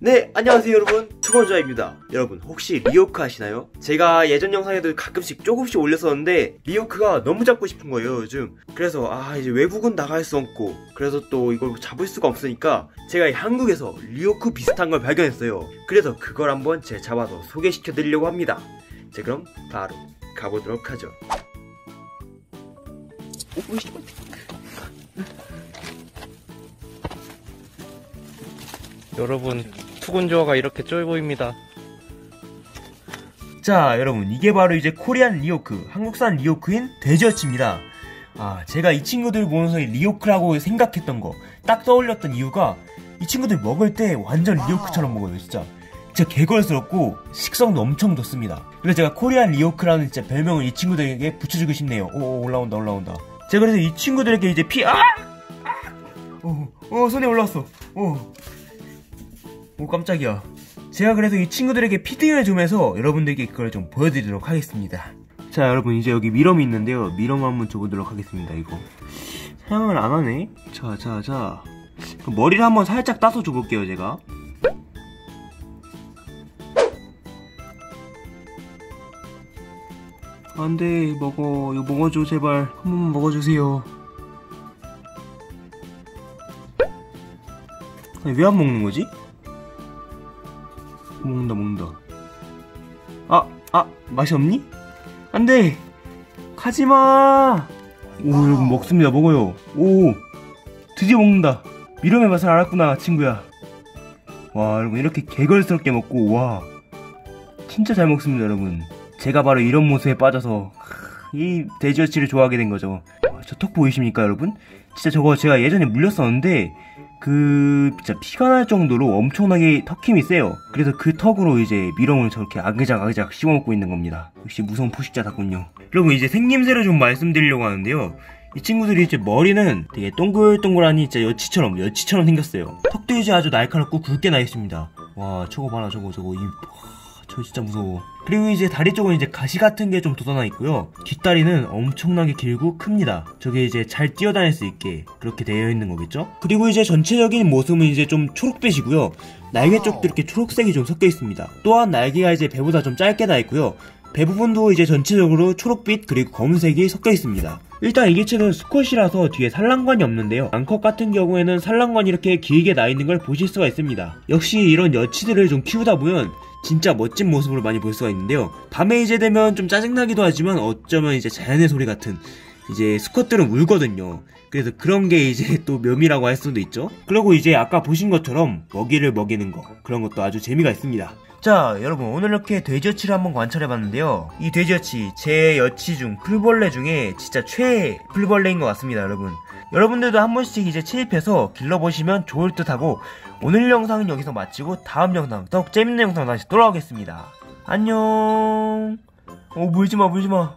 네 안녕하세요 여러분. 투건자입니다. 여러분 혹시 리오크 아시나요? 제가 예전 영상에도 가끔씩 조금씩 올렸었는데 리오크가 너무 잡고 싶은 거예요 요즘. 그래서 아 이제 외국은 나갈 수 없고 그래서 또 이걸 잡을 수가 없으니까 제가 한국에서 리오크 비슷한 걸 발견했어요. 그래서 그걸 한번 제가 잡아서 소개시켜 드리려고 합니다. 자 그럼 바로 가보도록 하죠. 오, 오이씨. 여러분 투군조어가 이렇게 쫄보입니다. 자 여러분 이게 바로 이제 Korean 리오크 한국산 리오크인 돼지여치입니다. 아 제가 이 친구들 보면서 리오크라고 생각했던 거 딱 떠올렸던 이유가 이 친구들 먹을 때 완전 리오크처럼 먹어요 진짜. 진짜 게걸스럽고 식성도 엄청 좋습니다. 그래서 제가 Korean 리오크라는 진짜 별명을 이 친구들에게 붙여주고 싶네요. 오 올라온다 올라온다. 제가 그래서 이 친구들에게 이제 피 아! 아! 어, 어 손에 올라왔어. 어. 오 깜짝이야. 제가 그래서 이 친구들에게 피딩을 좀 해서 여러분들께 그걸 좀 보여드리도록 하겠습니다. 자 여러분 이제 여기 미럼이 있는데요. 미럼 한번 줘보도록 하겠습니다 이거. 사용을 안 하네. 자자 자. 머리를 한번 살짝 따서 줘볼게요 제가. 안돼 먹어. 이거 먹어줘 제발. 한 번만 먹어주세요. 왜 안 먹는 거지? 먹는다 먹는다 아! 아! 맛이 없니? 안돼! 가지마! 오 여러분 먹습니다 먹어요 오 드디어 먹는다 미럼의 맛을 알았구나 친구야 와 여러분 이렇게 개걸스럽게 먹고 와 진짜 잘 먹습니다 여러분 제가 바로 이런 모습에 빠져서 이 돼지어치를 좋아하게 된 거죠 저 턱 보이십니까 여러분? 진짜 저거 제가 예전에 물렸었는데 그 진짜 피가 날 정도로 엄청나게 턱힘이 세요. 그래서 그 턱으로 이제 미럼을 저렇게 아그작 아그작 씹어먹고 있는 겁니다. 역시 무서운 포식자답군요. 여러분 이제 생김새를 좀 말씀드리려고 하는데요. 이 친구들이 이제 머리는 되게 동글동글하니 진짜 여치처럼 여치처럼 생겼어요. 턱도 이제 아주 날카롭고 굵게 나 있습니다. 와 저거 봐라 저거 저거 이 저 진짜 무서워. 그리고 이제 다리 쪽은 이제 가시 같은 게 좀 돋아나 있고요. 뒷다리는 엄청나게 길고 큽니다. 저게 이제 잘 뛰어다닐 수 있게 그렇게 되어 있는 거겠죠? 그리고 이제 전체적인 모습은 이제 좀 초록빛이고요. 날개 쪽도 이렇게 초록색이 좀 섞여 있습니다. 또한 날개가 이제 배보다 좀 짧게 나 있고요. 배 부분도 이제 전체적으로 초록빛 그리고 검은색이 섞여 있습니다. 일단 이 개체는 수컷이라서 뒤에 산란관이 없는데요. 암컷 같은 경우에는 산란관이 이렇게 길게 나 있는 걸 보실 수가 있습니다. 역시 이런 여치들을 좀 키우다 보면 진짜 멋진 모습으로 많이 볼 수가 있는데요. 밤에 이제 되면 좀 짜증나기도 하지만 어쩌면 이제 자연의 소리 같은 이제 수컷들은 울거든요. 그래서 그런 게 이제 또 묘미라고 할 수도 있죠. 그리고 이제 아까 보신 것처럼 먹이를 먹이는 거 그런 것도 아주 재미가 있습니다. 자 여러분 오늘 이렇게 돼지여치를 한번 관찰해봤는데요 이 돼지여치 제 여치 중 풀벌레 중에 진짜 최애 풀벌레인 것 같습니다 여러분 여러분들도 한 번씩 이제 채집해서 길러보시면 좋을 듯하고 오늘 영상은 여기서 마치고 다음 영상 더욱 재밌는 영상 다시 돌아오겠습니다. 안녕. 오 물지마 물지마